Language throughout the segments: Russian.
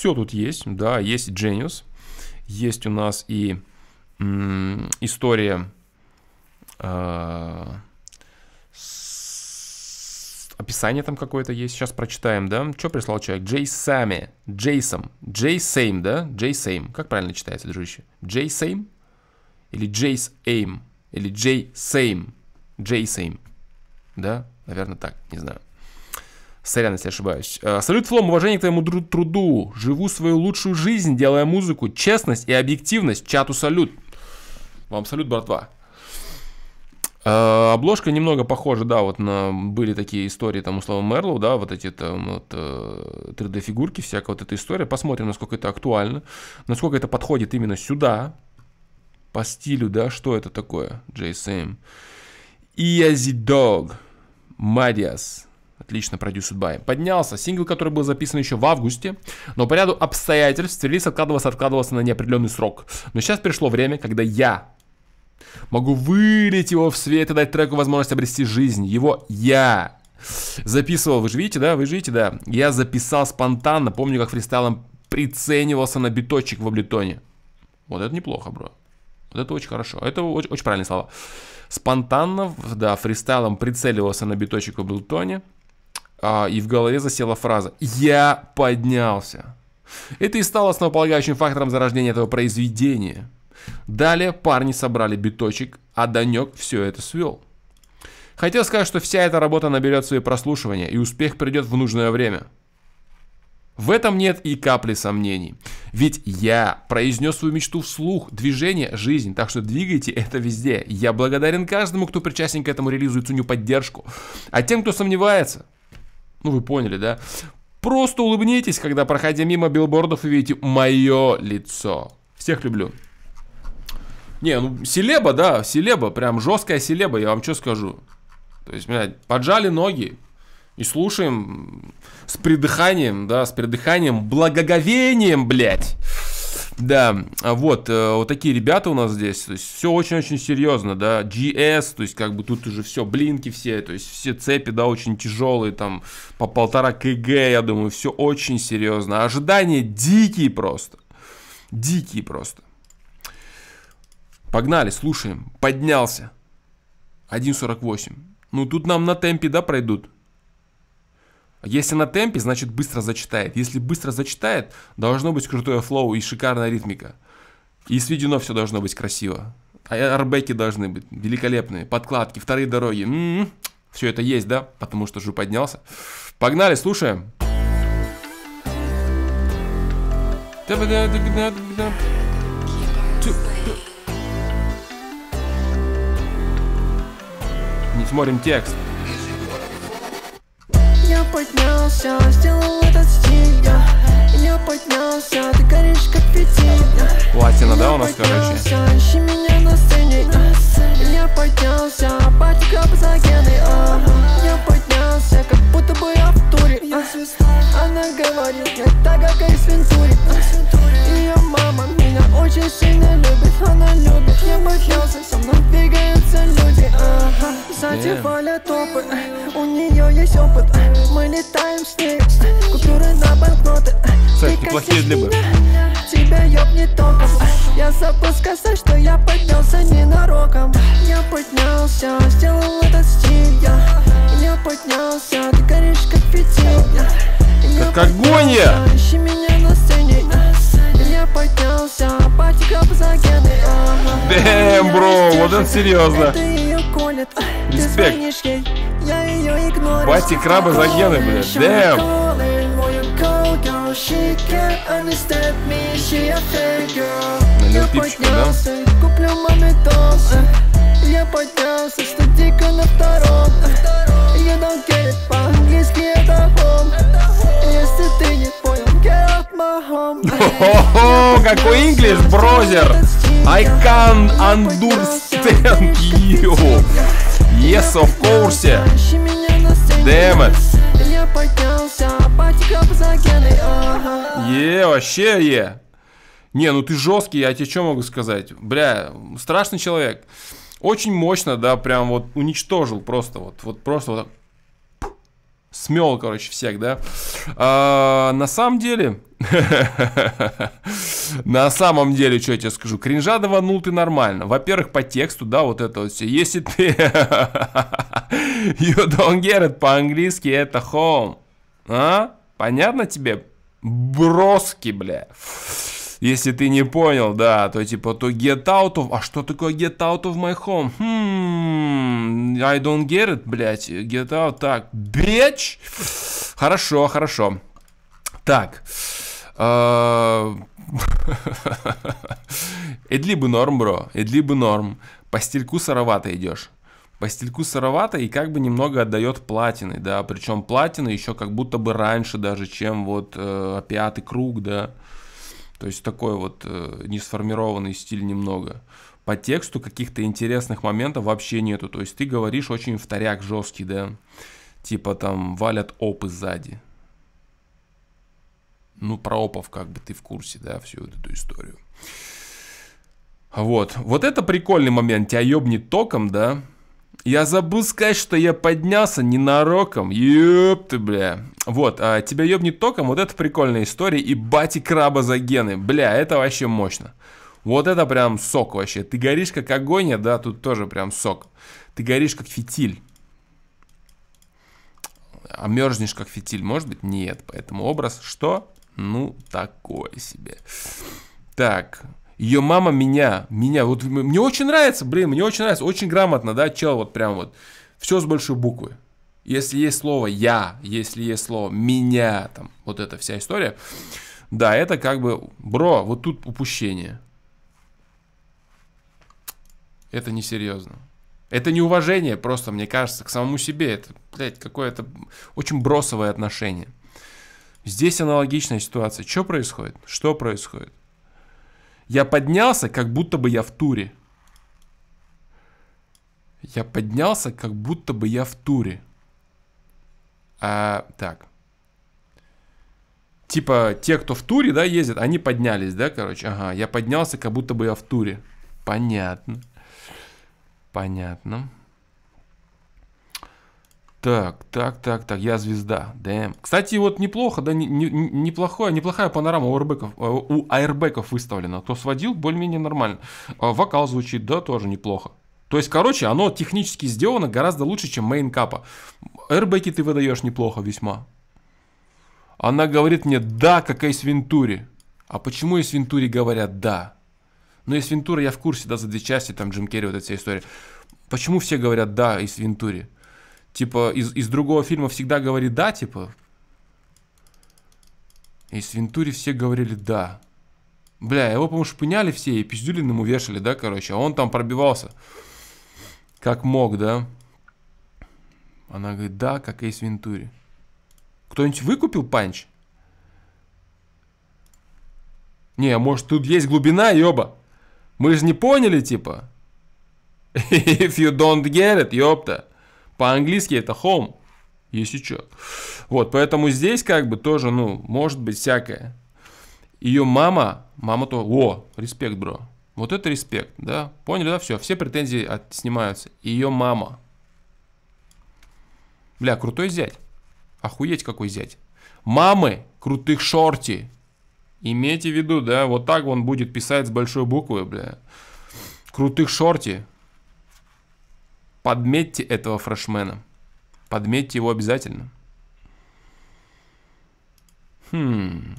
все тут есть, да, есть Genius, есть у нас и м, история э, с- описание там какое-то есть, сейчас прочитаем, да, что прислал человек, Джей Сами, Джейсом, Джей Сейм, да, Джей Сейм, как правильно читается, дружище, Джей Сейм или Джейс Эйм, или Джей Сейм, Джей Сейм, да, наверное так, не знаю. Сорян, если ошибаюсь. Э, Салют, Флом, уважение к твоему труду. Живу свою лучшую жизнь, делая музыку. Честность и объективность. Чату салют. Вам салют, братва. Э, Обложка немного похожа, да, вот на были такие истории там у Слава Мерлоу, да, вот эти там вот э, 3D-фигурки, всякая вот эта история. Посмотрим, насколько это актуально, насколько это подходит именно сюда, по стилю, да, что это такое, JSM. Easy Dog, Мадиас, Отлично, продюсер Бай. Поднялся. Сингл, который был записан еще в августе, но по ряду обстоятельств релиз откладывался, откладывался на неопределенный срок. Но сейчас пришло время, когда я могу вылить его в свет и дать треку возможность обрести жизнь. Его я записывал. Вы же видите, да? Вы же видите, да? Я записал спонтанно. Помню, как фристайлом приценивался на биточек в облитоне. Вот это неплохо, бро. Вот это очень хорошо. Это очень, очень правильные слова. Спонтанно, да, фристайлом прицеливался на биточек в облитоне. А, и в голове засела фраза «Я поднялся». Это и стало основополагающим фактором зарождения этого произведения. Далее парни собрали биточек, а Данек все это свел. Хотел сказать, что вся эта работа наберет свои прослушивания, и успех придет в нужное время. В этом нет и капли сомнений. Ведь я произнес свою мечту вслух, движение, жизнь, так что двигайте это везде. Я благодарен каждому, кто причастен к этому релизу и ценю поддержку. А тем, кто сомневается, ну вы поняли, да? Просто улыбнитесь, когда, проходя мимо билбордов, увидите мое лицо. Всех люблю. Не, ну селеба, да, селеба, прям жесткая селеба, я вам что скажу. То есть, блядь, поджали ноги и слушаем с придыханием, да, с придыханием, благоговением, блядь. Да, а вот, э, вот такие ребята у нас здесь, то есть все очень-очень серьезно, да, GS, то есть как бы тут уже все, блинки все, то есть все цепи, да, очень тяжелые, там, по полтора кг, я думаю, все очень серьезно, ожидания дикие просто, дикие просто. Погнали, слушаем, поднялся, 1.48, ну тут нам на темпе, да, пройдут, если на темпе, значит быстро зачитает. Если быстро зачитает, должно быть крутое флоу и шикарная ритмика. И сведено все должно быть красиво. А арбеки должны быть великолепные. Подкладки, вторые дороги. М-м-м. Все это есть, да? Потому что же поднялся. Погнали, слушаем. Не смотрим текст. Поднялся, сделал этот стиль я. Я поднялся, ты горишь как петина Платина, да, у нас, короче? ищи меня на сцене. Я поднялся, пати клаб за гены. Я поднялся, как будто бы. Она говорит, я так как из Вентури. Ее мама меня очень сильно любит Она любит, я поднялся, со мной двигаются люди. Ага. Задевали топы, у нее есть опыт. Мы летаем с ней, купюры на банкноты. Кстати, неплохие меня, Тебя ёбнет током Я забыл сказать, что я поднялся ненароком. Я поднялся, сделал этот стиль я. Я поднялся, ты как огонь я! на. Дэм, бро, вот это серьезно. Респект. Пати крабы за гены, блядь, дэм. Я пипчика, да? куплю маме э. Я поднялся, студийка на втором. You don't get it, по-английски Хо-хо, какой English, брозер! I can understand you. Yes, of course. Damn it. Е, вообще е. Не, ну ты жесткий, я тебе что могу сказать? Бля, страшный человек. Очень мощно, да, прям вот уничтожил просто вот, вот просто вот. Смел, короче, всех, да. А, на самом деле, на самом деле, что я тебе скажу, кринжа даванул ты нормально. Во-первых, по тексту, да, вот это вот все. Если ты you don't get it по-английски, это home. А? Понятно тебе? Броски, бля. Если ты не понял, да, то типа то get out of... А что такое get out of my home? Hmm, I don't get it, блядь. Get out, так. Bitch! Хорошо, хорошо. Так. А, Эдли бы норм, бро. Эдли бы норм. По стильку сыровато идешь. По стильку сыровато и как бы немного отдает платины, да. Причем платина еще как будто бы раньше даже, чем вот э, пятый круг, да. То есть такой вот э, несформированный стиль немного. По тексту каких-то интересных моментов вообще нету. То есть ты говоришь очень вторяк жесткий, да. Типа там валят опы сзади. Ну, про опов как бы ты в курсе, да, всю вот эту историю. Вот. Вот это прикольный момент. Тебя ебнет током, да. Я забыл сказать, что я поднялся ненароком. Ёп ты, бля. Вот, а тебя ёбнет током, вот это прикольная история. И бати краба за гены. Бля, это вообще мощно. Вот это прям сок вообще. Ты горишь как огонь, да, тут тоже прям сок. Ты горишь как фитиль. А мерзнешь как фитиль, может быть? Нет. Поэтому образ что? Ну, такое себе. Так, ее мама меня, меня, вот мне очень нравится, блин, мне очень нравится, очень грамотно, да, чел, вот прям вот, все с большой буквы. Если есть слово «я», если есть слово «меня», там, вот эта вся история, да, это как бы, бро, вот тут упущение. Это несерьезно. Это не уважение, просто, мне кажется, к самому себе. Это, блядь, какое-то очень бросовое отношение. Здесь аналогичная ситуация. Что происходит? Что происходит? Я поднялся, как будто бы я в туре. Я поднялся, как будто бы я в туре. А, так. Типа, те, кто в туре, да, ездят, они поднялись, да, короче. Ага, я поднялся, как будто бы я в туре. Понятно. Понятно. Так, так, так, так, я звезда, дэм. Кстати, вот неплохо, да, не, не, неплохое, неплохая панорама у аэрбеков, э, у аэрбеков выставлена. Кто сводил, более-менее нормально. А вокал звучит, да, тоже неплохо. То есть, короче, оно технически сделано гораздо лучше, чем мейнкапа. Аэрбеки ты выдаешь неплохо весьма. Она говорит мне «да», как из Вентури. А почему Эйс Вентури говорят «да»? Ну, Эйс Вентури я в курсе, да, за две части, там Джим Керри, вот эта вся история. Почему все говорят «да» Эйс Вентури? Типа, из, из другого фильма всегда говорит «да», типа. Эйс Вентури все говорили «да». Бля, его, по-моему, шпыняли все и пиздюлин ему вешали, да, короче. А он там пробивался. Как мог, да. Она говорит, да, как Эйс Вентури. Кто-нибудь выкупил панч? Не, может тут есть глубина, ёба. Мы же не поняли, типа. If you don't get it, ёпта. По-английски это home, если что. Вот, поэтому здесь как бы тоже, ну, может быть всякое. Ее мама, мама то, о, респект, бро. Вот это респект, да? Поняли, да? Все, все претензии от, снимаются. Ее мама. Бля, крутой зять. Охуеть какой зять. Мамы крутых шорти. Имейте в виду, да, вот так он будет писать с большой буквы, бля. Крутых шорти. Подметьте этого фрешмена. Подметьте его обязательно. Хм.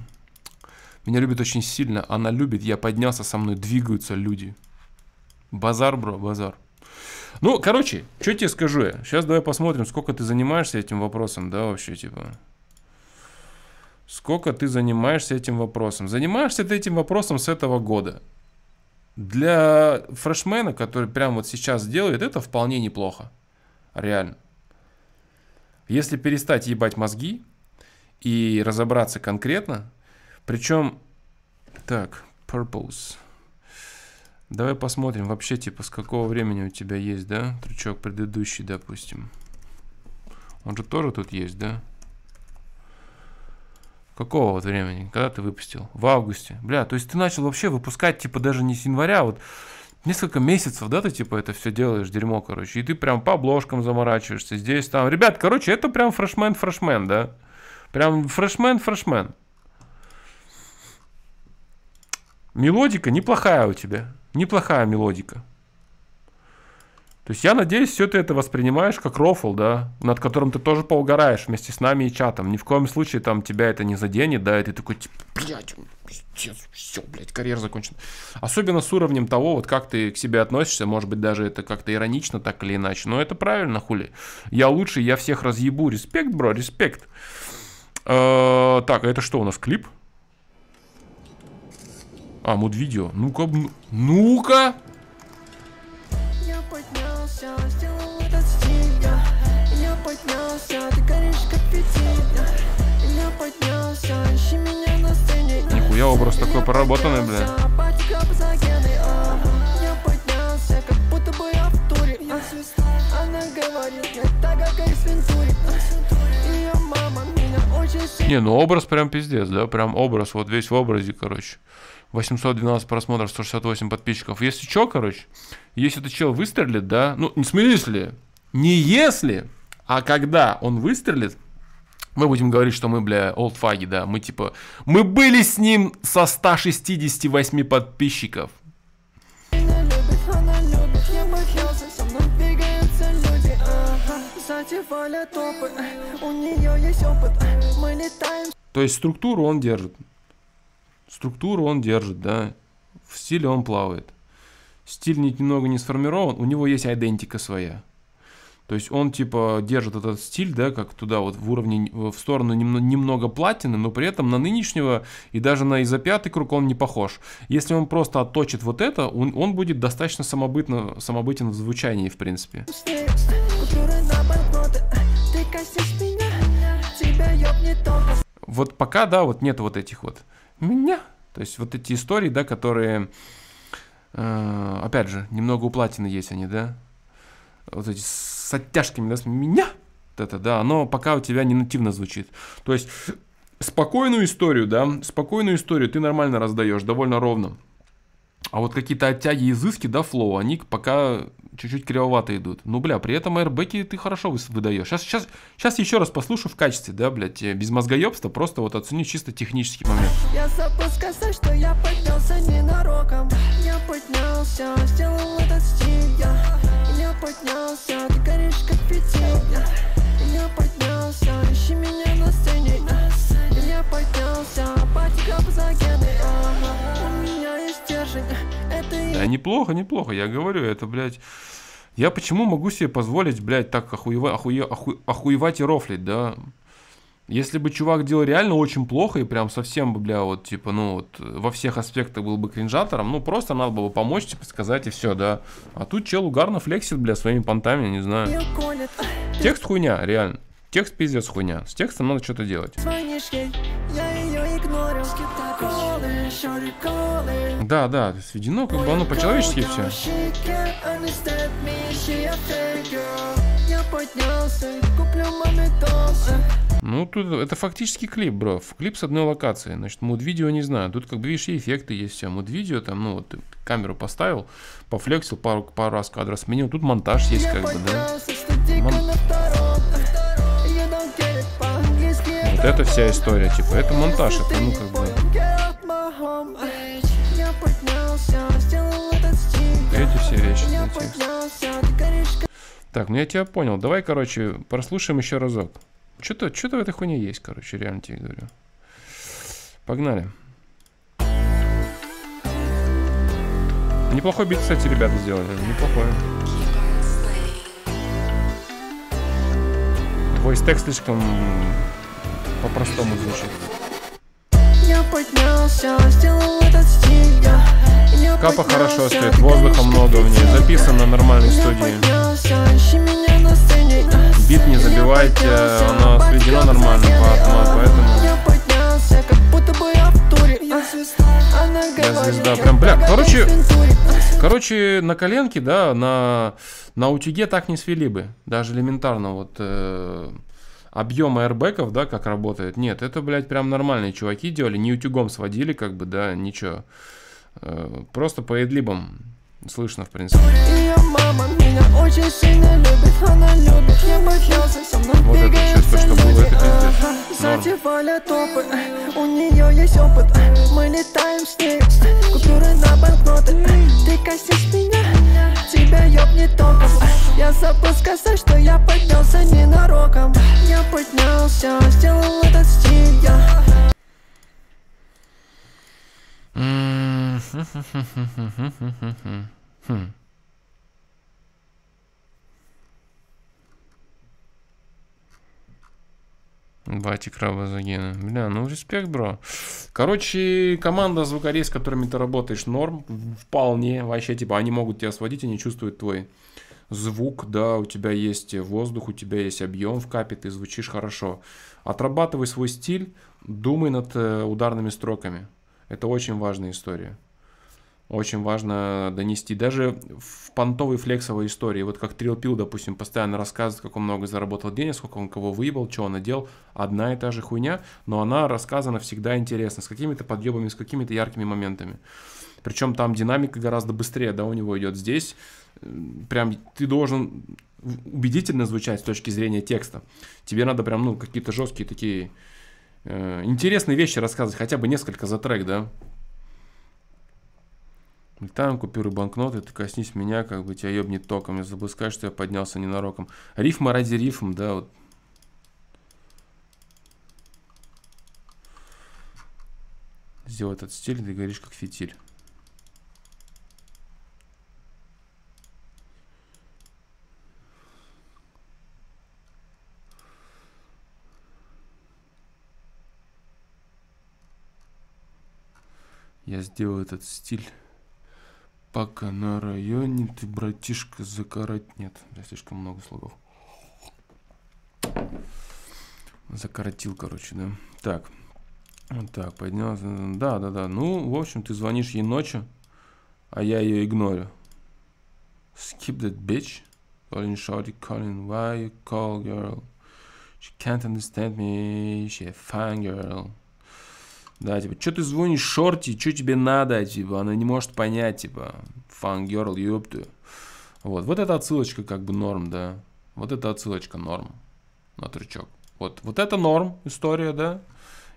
Меня любит очень сильно. Она любит. Я поднялся со мной. Двигаются люди. Базар, бро, базар. Ну, короче, что тебе скажу я? Сейчас давай посмотрим, сколько ты занимаешься этим вопросом, да, вообще, типа. Сколько ты занимаешься этим вопросом? Занимаешься ты этим вопросом с этого года. Для фрешмена, который прямо вот сейчас делает, это вполне неплохо. Реально. Если перестать ебать мозги и разобраться конкретно, причем, так, purpose. Давай посмотрим вообще, типа, с какого времени у тебя есть, да, трючок предыдущий, допустим. Он же тоже тут есть, да? Какого вот времени? Когда ты выпустил? В августе. Бля, то есть ты начал вообще выпускать, типа, даже не с января, а вот несколько месяцев, да, ты типа это все делаешь, дерьмо, короче, и ты прям по обложкам заморачиваешься, здесь, там. Ребят, короче, это прям фрешмен-фрешмен, да? Прям фрешмен-фрешмен. Мелодика неплохая у тебя. Неплохая мелодика. То есть я надеюсь, все ты это воспринимаешь как рофл, да, над которым ты тоже поугараешь вместе с нами и чатом. Ни в коем случае там тебя это не заденет, да, и ты такой, типа, блядь, пиздец, все, блядь, карьера закончена. Особенно с уровнем того, вот как ты к себе относишься, может быть, даже это как-то иронично так или иначе, но это правильно, хули. Я лучший, я всех разъебу, респект, бро, респект. Э, так, а это что у нас, клип? А, муд видео. Ну-ка, ну-ка! Ее мама меня очень сильно Не, ну образ прям пиздец, да, прям образ, вот весь в образе, короче. 812 просмотров, 168 подписчиков. Если что, короче, если этот чел выстрелит, да, ну, в смысле, не если, а когда он выстрелит, мы будем говорить, что мы, бля, олдфаги, да, мы типа, мы были с ним со 168 подписчиков. То есть структуру он держит. Структуру он держит, да. В стиле он плавает. Стиль не- немного не сформирован, у него есть идентика своя. То есть он типа держит этот стиль, да, как туда вот в уровне, в сторону немно- немного платины, но при этом на нынешнего и даже на изопятый круг он не похож. Если он просто отточит вот это, он, он будет достаточно самобытно, самобытен в звучании, в принципе. Вот пока, да, вот нет вот этих вот меня. То есть вот эти истории, да, которые, э, опять же, немного у платины есть они, да. Вот эти с оттяжками, да, с меня. Это, да, оно пока у тебя не нативно звучит. То есть спокойную историю, да, спокойную историю ты нормально раздаешь, довольно ровно. А вот какие-то оттяги изыски, да, флоу, они пока чуть-чуть кривовато идут. Ну, бля, при этом аэрбеки ты хорошо выдаешь. Сейчас, сейчас, сейчас еще раз послушаю в качестве, да, блядь, э, без мозгоебства, просто вот оценю чисто технический момент. Я забыл сказать, что я поднялся ненароком Я поднялся, сделал этот стиль я неплохо, неплохо, я говорю, это, блядь... Я почему могу себе позволить, блядь, так охуева, охуе- оху- охуевать и рофлить, да? Если бы чувак делал реально очень плохо и прям совсем бы, бля, вот, типа, ну, вот, во всех аспектах был бы кринжатором, ну, просто надо было помочь, типа, сказать и все, да. А тут чел угарно флексит, бля, своими понтами, не знаю. Текст хуйня, реально. Текст пиздец хуйня. С текстом надо что-то делать. Звонишь ей, я ее игнорю Да, да, сведено, как бы оно по-человечески все. Ну, тут это фактически клип, бро. Клип с одной локации. Значит, муд-видео не знаю. Тут, как бы, видишь, и эффекты есть все. Муд-видео там, ну, вот, камеру поставил, пофлексил, пару, пару раз кадра сменил. Тут монтаж есть, как бы, да. Мон- Вот это вся история, типа, это монтаж, это, ну, как бы, все вещи, Так, ну я тебя понял. Давай, короче, прослушаем еще разок. Что-то что в этой хуйне есть, короче, реально тебе говорю. Погнали. Неплохой бит, кстати, ребята сделали. Неплохой. Voice текст слишком по-простому звучит. Я поднялся, сделал этот стиль я Капа хорошо стоит, воздуха много в ней. фитиль. Записано на нормальной студии. Бит не забивайте, она сведена нормально по ага. поэтому... Я поднялся, как будто бы я в туре Я звезда, Прям, бля, короче. Короче, на коленке, да, на, на утюге так не свели бы. Даже элементарно вот э, объем аэрбэков, да, как работает. Нет, это, блядь, прям нормальные чуваки делали. Не утюгом сводили, как бы, да, ничего. Просто по эдлибам Слышно, в принципе. Ее мама меня очень сильно любит, она любит, я боялся, со мной Вот это сейчас то, что было, это пиздец. Норм. Затевали топы, у нее есть опыт, мы летаем с ней, купюры на банкноты, ты коснись меня, тебя ёбнет током, я забыл сказать, что я поднялся ненароком, я поднялся, сделал этот стиль, я Хм. Батик Раба Загена. Бля, ну респект, бро. Короче, команда звукарей, с которыми ты работаешь, норм. Вполне. Вообще, типа, они могут тебя сводить, они чувствуют твой звук, да, у тебя есть воздух, у тебя есть объем в капе, ты звучишь хорошо. Отрабатывай свой стиль, думай над э, ударными строками. Это очень важная история. Очень важно донести. Даже в понтовой флексовой истории, вот как Трил Пил, допустим, постоянно рассказывает, как он много заработал денег, сколько он кого выебал, что он надел. Одна и та же хуйня, но она рассказана всегда интересно, с какими-то подъебами, с какими-то яркими моментами. Причем там динамика гораздо быстрее, да, у него идет здесь. Прям ты должен убедительно звучать с точки зрения текста. Тебе надо прям, ну, какие-то жесткие такие э, интересные вещи рассказывать, хотя бы несколько за трек, да. Там купюры банкноты, ты коснись меня, как бы тебя ебнет током. Я забыл сказать, что я поднялся ненароком. Рифма ради рифм, да, вот. Сделай этот стиль, ты говоришь как фитиль. Я сделаю этот стиль. Пока на районе ты, братишка, закороть... Нет, да, слишком много слогов. Закоротил, короче, да. Так. Вот так, поднялся. Да, да, да. Ну, в общем, ты звонишь ей ночью, а я ее игнорю. Skip that bitch. Calling shorty, calling why you call girl. She can't understand me, she a fine girl. Да, типа, что ты звонишь Шорти, что тебе надо, типа, она не может понять, типа, girl, ёпту. Вот, вот эта отсылочка как бы норм, да. Вот эта отсылочка норм на трючок. Вот, вот это норм история, да.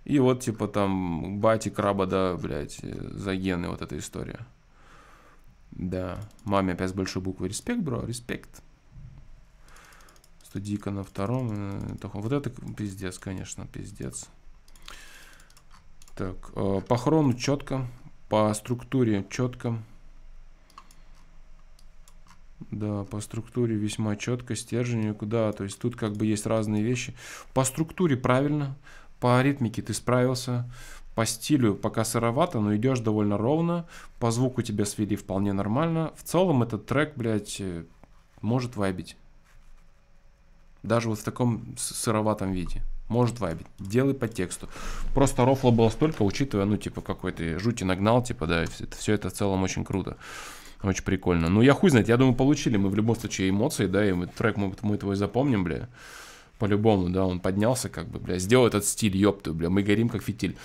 И вот, типа, там, бати краба, да, блядь, э, за гены, вот эта история. Да, маме опять с большой буквы. Респект, бро, респект. Студийка на втором. э, Вот это пиздец, конечно, пиздец. Так, э, по хрону четко, по структуре четко. Да, по структуре весьма четко, стержень, куда, то есть тут как бы есть разные вещи. По структуре правильно, по ритмике ты справился, по стилю пока сыровато, но идешь довольно ровно, по звуку тебя свели вполне нормально. В целом этот трек, блядь, э, может вайбить. Даже вот в таком сыроватом виде. Может вайбить. Делай по тексту. Просто рофла было столько, учитывая, ну, типа, какой ты жути нагнал, типа, да, все это в целом очень круто. Очень прикольно. Ну, я хуй знает, я думаю, получили мы в любом случае эмоции, да, и мы трек мы, мы твой запомним, бля. По-любому, да, он поднялся, как бы, бля, сделал этот стиль, ёпту, бля, мы горим, как фитиль.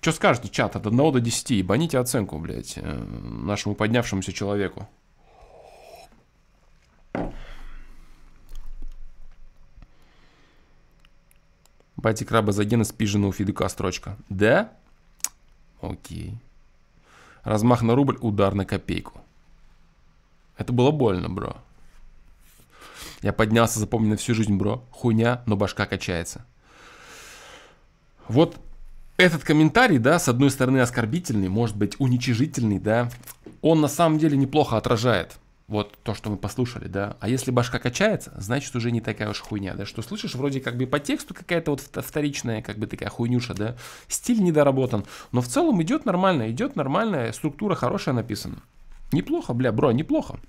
Что скажете, чат, от 1 до 10, ебаните оценку, блядь, э, нашему поднявшемуся человеку. Бати краба загена спижена у Федука строчка. Да? Окей. Размах на рубль, удар на копейку. Это было больно, бро. Я поднялся, запомни на всю жизнь, бро. Хуйня, но башка качается. Вот этот комментарий, да, с одной стороны оскорбительный, может быть уничижительный, да, он на самом деле неплохо отражает вот то, что мы послушали, да. А если башка качается, значит уже не такая уж хуйня, да. Что слышишь, вроде как бы по тексту какая-то вот вт- вторичная, как бы такая хуйнюша, да. Стиль недоработан, но в целом идет нормально, идет нормальная структура, хорошая написана. Неплохо, бля, бро, неплохо.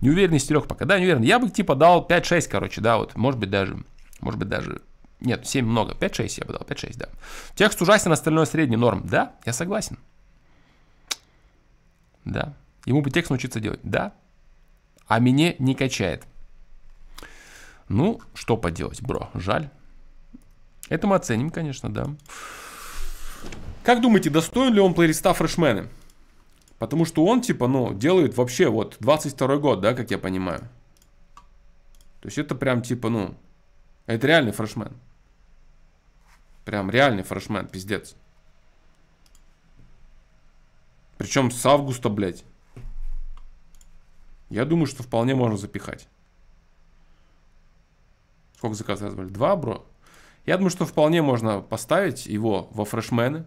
Неуверенный стерег пока, да, не уверен. Я бы типа дал 5-6, короче, да, вот, может быть даже, может быть даже, нет, 7 много, 5-6 я бы дал, 5-6, да. Текст ужасен, остальное средний, норм, да, я согласен. Да. Ему бы текст научиться делать, да. А меня не качает. Ну, что поделать, бро, жаль. Это мы оценим, конечно, да. Как думаете, достоин ли он плейлиста фрешмены? Потому что он, типа, ну, делает вообще вот 22 год, да, как я понимаю. То есть это прям, типа, ну, это реальный фрешмен. Прям реальный фрешмен, пиздец. Причем с августа, блядь. Я думаю, что вполне можно запихать. Сколько заказов были? Два, бро? Я думаю, что вполне можно поставить его во фрешмены.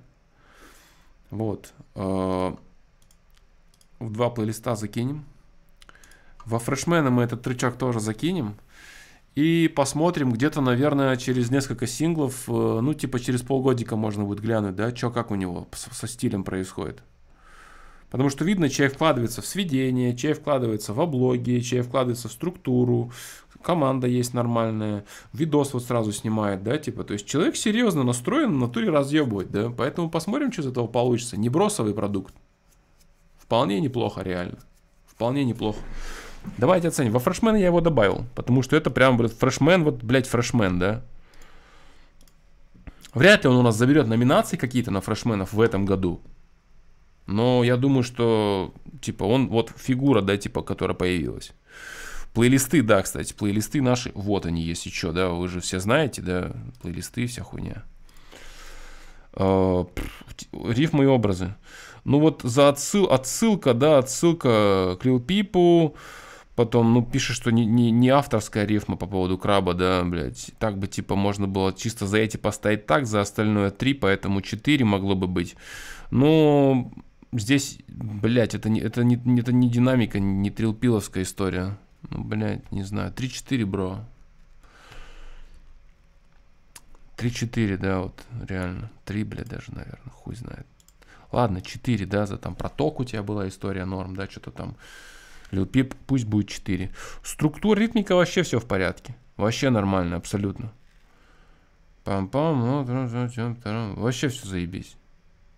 Вот. Э, в два плейлиста закинем. Во фрешмены мы этот тречок тоже закинем. И посмотрим где-то, наверное, через несколько синглов, э, ну, типа через полгодика можно будет глянуть, да, что как у него со стилем происходит. Потому что видно, чей вкладывается в сведение, чей вкладывается в облоги, чей вкладывается в структуру, команда есть нормальная, видос вот сразу снимает, да, типа, то есть человек серьезно настроен на натуре разъебывать, да, поэтому посмотрим, что из этого получится. Не бросовый продукт. Вполне неплохо, реально. Вполне неплохо. Давайте оценим. Во фрешмен я его добавил, потому что это прям, блядь, фрешмен, вот, блядь, фрешмен, да. Вряд ли он у нас заберет номинации какие-то на фрешменов в этом году. Но я думаю, что, типа, он вот фигура, да, типа, которая появилась. Плейлисты, да, кстати, плейлисты наши, вот они есть еще, да, вы же все знаете, да, плейлисты, вся хуйня. А, рифмы и образы. Ну вот за отсыл, отсылка, да, отсылка к Lil Peep, потом, ну, пишет, что не, не, не авторская рифма по поводу краба, да, блядь. Так бы, типа, можно было чисто за эти поставить так, за остальное три, поэтому четыре могло бы быть. Но здесь, блядь, это не, это не, это не динамика, не трилпиловская история. Ну, блядь, не знаю. 3-4, бро. 3-4, да, вот, реально. 3, блядь, даже, наверное, хуй знает. Ладно, 4, да, за там проток у тебя была история норм, да, что-то там. Peep, пусть будет 4. Структура, ритмика вообще все в порядке. Вообще нормально, абсолютно. Пам-пам, вообще все заебись.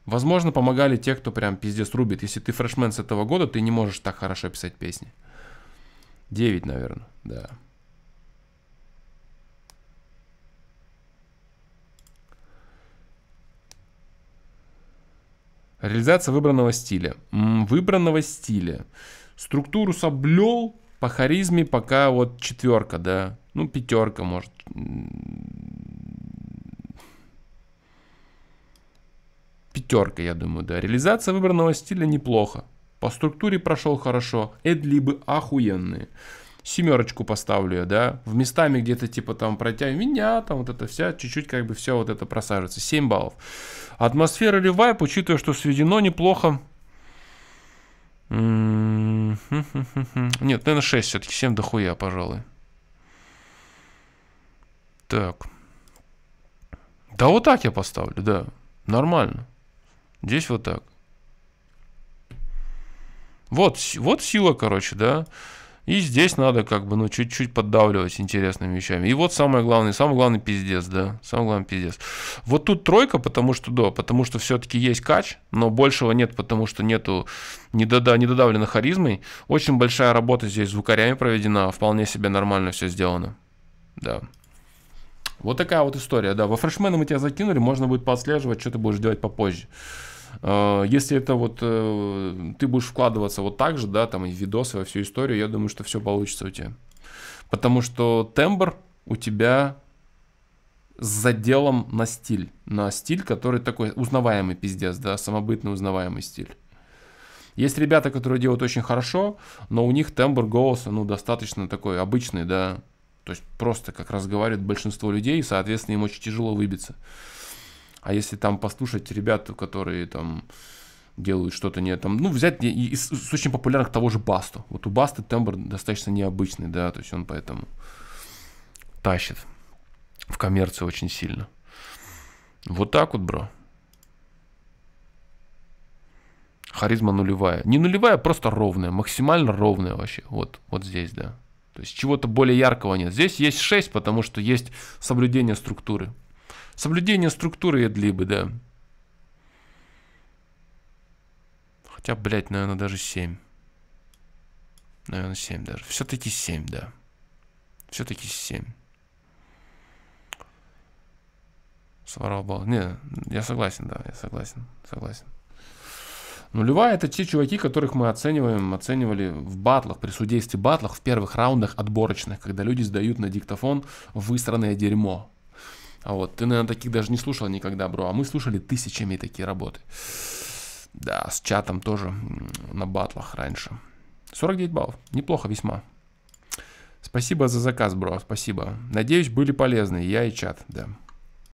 Возможно, помогали те, кто прям пиздец рубит. Если ты фрешмен с этого года, ты не можешь так хорошо писать песни. 9, наверное, да. Реализация выбранного стиля. Выбранного стиля. Структуру соблел, по харизме пока вот четверка, да. Ну, пятерка, может. Пятерка, я думаю, да. Реализация выбранного стиля неплохо. По структуре прошел хорошо. Эдлибы охуенные. Семерочку поставлю я, да. В местами где-то типа там протягиваю меня, там вот это вся, чуть-чуть как бы все вот это просаживается. 7 баллов. Атмосфера или вайп, учитывая, что сведено неплохо. Нет, наверное 6 все-таки. 7 дохуя, пожалуй. Так. Да вот так я поставлю, да. Нормально. Здесь вот так. Вот, вот сила, короче, да. И здесь надо как бы, ну, чуть-чуть поддавливать интересными вещами. И вот самое главное, самый главный пиздец, да, самый главный пиздец. Вот тут тройка, потому что, да, потому что все-таки есть кач, но большего нет, потому что нету недода, недодавлено харизмой. Очень большая работа здесь звукарями проведена, вполне себе нормально все сделано, да. Вот такая вот история, да. Во фрешмена мы тебя закинули, можно будет подслеживать, что ты будешь делать попозже. А, если это вот э, ты будешь вкладываться вот так же, да, там и видосы во всю историю, я думаю, что все получится у тебя. Потому что тембр у тебя с заделом на стиль. На стиль, который такой узнаваемый пиздец, да, самобытный узнаваемый стиль. Есть ребята, которые делают очень хорошо, но у них тембр голоса, ну, достаточно такой обычный, да. То есть просто как разговаривает большинство людей, соответственно, им очень тяжело выбиться. А если там послушать ребят, которые там делают что-то не там, ну, взять из, из очень популярных того же Басту. Вот у Басты тембр достаточно необычный, да, то есть он поэтому тащит в коммерцию очень сильно. Вот так вот, бро. Харизма нулевая. Не нулевая, а просто ровная, максимально ровная вообще. Вот, вот здесь, да. То есть чего-то более яркого нет. Здесь есть 6, потому что есть соблюдение структуры. Соблюдение структуры Эдлибы, да. Хотя, блядь, наверное, даже 7. Наверное, 7 даже. Все-таки 7, да. Все-таки 7. Своровал. Не, я согласен, да, я согласен, согласен. Нулевая это те чуваки, которых мы оцениваем, оценивали в батлах, при судействе батлах, в первых раундах отборочных, когда люди сдают на диктофон выстранное дерьмо. А вот, ты, наверное, таких даже не слушал никогда, бро, а мы слушали тысячами такие работы. Да, с чатом тоже на батлах раньше. 49 баллов, неплохо весьма. Спасибо за заказ, бро, спасибо. Надеюсь, были полезны, я и чат, да.